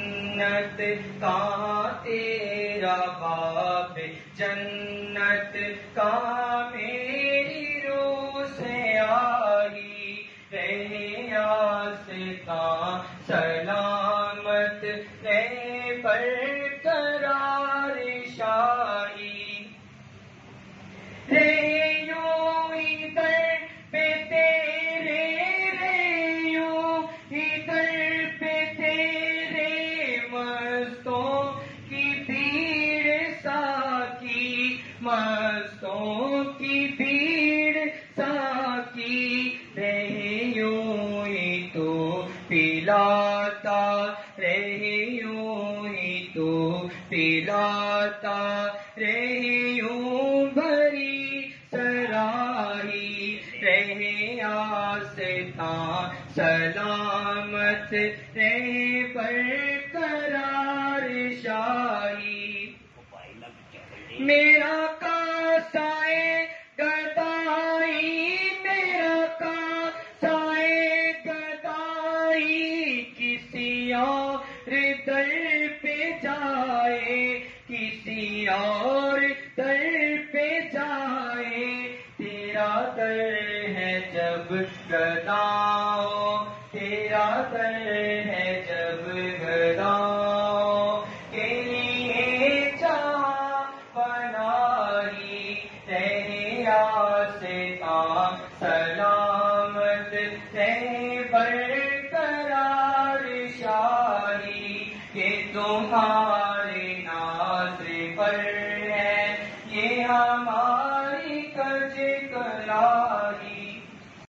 जन्नत का तेरा बाप जन्नत का मेरी रूह से आई रहे आसता सलामत रहे मस्तों की भीड़ साकी रहे यूँ ही तो पिलाता रहे यूँ ही तो पिलाता रहे यूँ भरी सराही रहे आसता सलामत रहे पर करार शाही। मेरा दर पे जाए, किसी और दर पे जाए। तेरा दर है जब गदाओ, तेरा दर है जब गदाओ। के लिए जा बनाई, तेरे आसता सलामत, तेरे बरकरार तुम्हारे नाज पर